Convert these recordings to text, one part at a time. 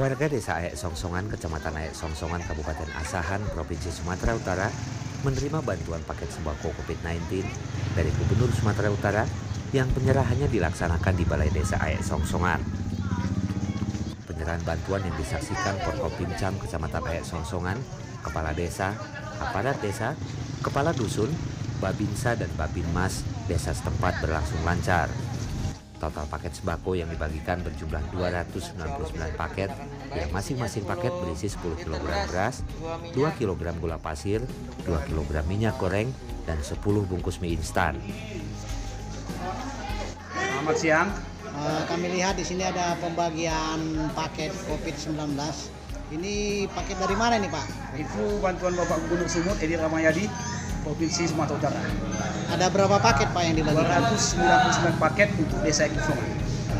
Warga desa Aek Songsongan, Kecamatan Aek Songsongan, Kabupaten Asahan, Provinsi Sumatera Utara menerima bantuan paket sembako COVID-19 dari Gubernur Sumatera Utara yang penyerahannya dilaksanakan di Balai Desa Aek Songsongan. Penyerahan bantuan yang disaksikan Porkopimcam Kecamatan Aek Songsongan, Kepala Desa, Aparat Desa, Kepala Dusun, Babinsa dan Babinmas desa setempat berlangsung lancar. Total paket sembako yang dibagikan berjumlah 299 paket yang masing-masing paket berisi 10 kg beras, 2 kg gula pasir, 2 kg minyak goreng, dan 10 bungkus mie instan. Selamat siang. Uh, kami lihat di sini ada pembagian paket COVID-19. Ini paket dari mana nih Pak? Itu bantuan Bapak Gubernur Sumut Edi Ramayadi, Provinsi Sumatera Utara. Ada berapa paket Pak yang dibagikan? 299 paket untuk desa Kusuma.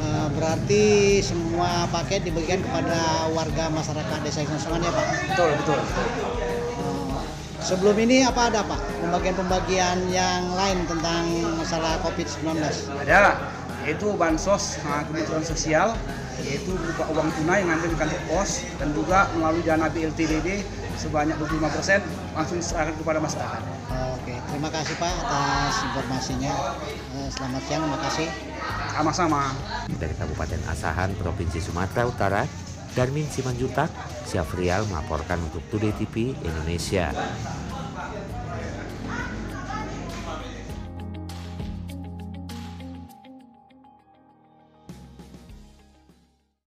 Uh, berarti semua paket dibagikan kepada warga masyarakat desa Iksongan ya Pak? Betul, betul. betul. Uh, sebelum ini apa ada Pak? Pembagian-pembagian yang lain tentang masalah COVID-19? Ada, yaitu bansos nah, kementerian sosial, yaitu berupa uang tunai yang ngambil di kantor pos dan juga melalui dana BLTDD sebanyak 25% langsung diserahkan kepada masyarakat. Oke, terima kasih Pak atas informasinya. Uh, selamat siang, terima kasih. Sama-sama. Dari Kabupaten Asahan, Provinsi Sumatera Utara, Darmin Simanjuntak, Syafrial melaporkan untuk Today TV Indonesia.